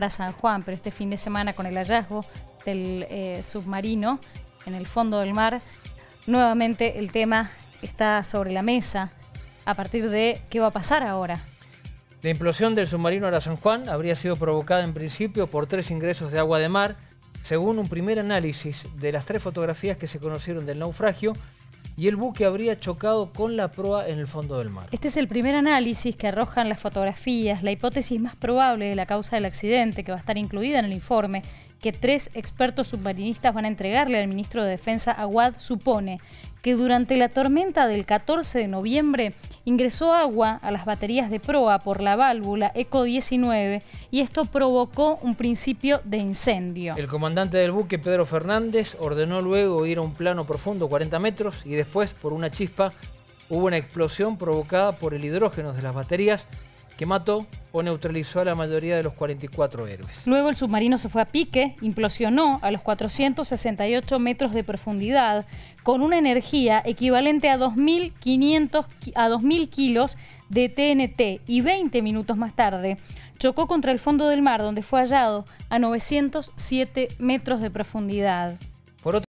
para San Juan, pero este fin de semana con el hallazgo del eh, submarino en el fondo del mar, nuevamente el tema está sobre la mesa a partir de qué va a pasar ahora. La implosión del submarino Ara San Juan habría sido provocada en principio por tres ingresos de agua de mar, según un primer análisis de las tres fotografías que se conocieron del naufragio, y el buque habría chocado con la proa en el fondo del mar. Este es el primer análisis que arrojan las fotografías, la hipótesis más probable de la causa del accidente que va a estar incluida en el informe que tres expertos submarinistas van a entregarle al ministro de Defensa Aguad supone que durante la tormenta del 14 de noviembre ingresó agua a las baterías de proa por la válvula ECO 19 y esto provocó un principio de incendio. El comandante del buque, Pedro Fernández, ordenó luego ir a un plano profundo 40 metros y después, por una chispa, hubo una explosión provocada por el hidrógeno de las baterías que mató o neutralizó a la mayoría de los 44 héroes. Luego el submarino se fue a pique, implosionó a los 468 metros de profundidad con una energía equivalente a 2.500 a 2.000 kilos de TNT y 20 minutos más tarde chocó contra el fondo del mar donde fue hallado a 907 metros de profundidad.